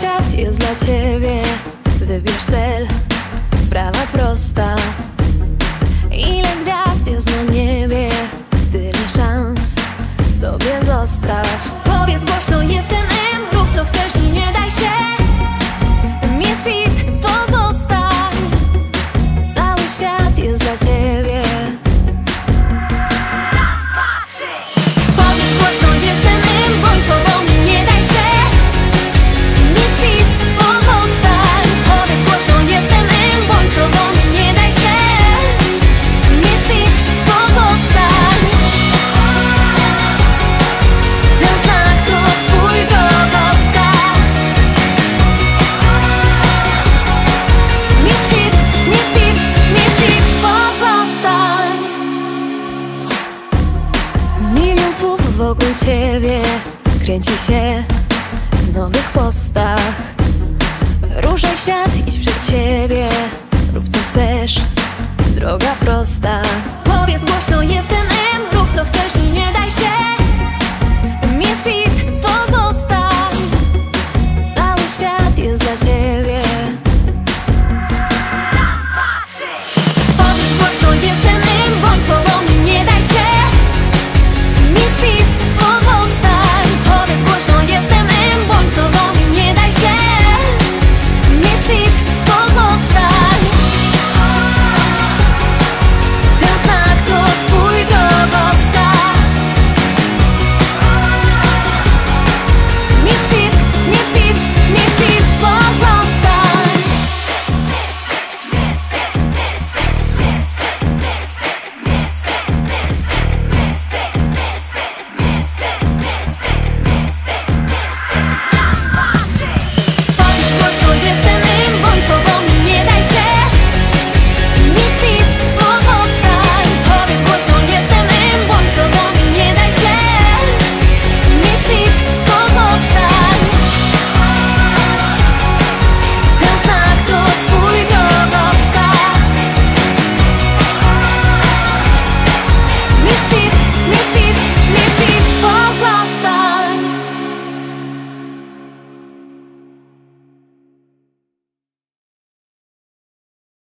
świat jest dla ciebie. Wybierz cel, sprawa prosta. wokół ciebie Kręci się w nowych postach. Ruszaj świat, idź przed ciebie Rób co chcesz, droga prosta. Powiedz głośno je